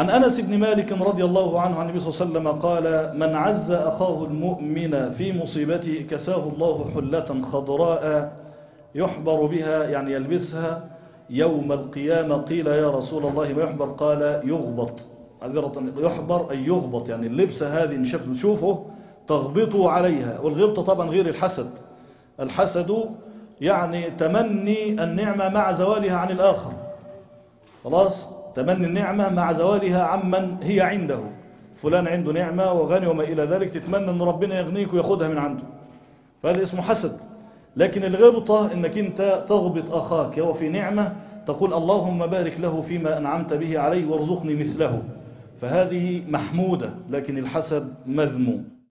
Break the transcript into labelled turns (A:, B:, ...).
A: عن أنس بن مالك رضي الله عنه عن النبي صلى الله عليه وسلم قال من عز أخاه المؤمن في مصيبته كساه الله حلة خضراء يحبر بها يعني يلبسها يوم القيامة قيل يا رسول الله ما يحبر؟ قال يغبط. عذرة يحبر أي يغبط يعني اللبسة هذه نشوف نشوفه تغبطوا عليها. والغبطة طبعا غير الحسد. الحسد يعني تمني النعمة مع زوالها عن الآخر. خلاص؟ تمني النعمة مع زوالها عمن هي عنده. فلان عنده نعمة وغني وما إلى ذلك تتمنى أن ربنا يغنيك وياخدها من عنده. فهذا اسمه حسد. لكن الغبطة أنك أنت تغبط أخاك هو في نعمة تقول اللهم بارك له فيما أنعمت به عليه وارزقني مثله. فهذه محمودة لكن الحسد مذموم.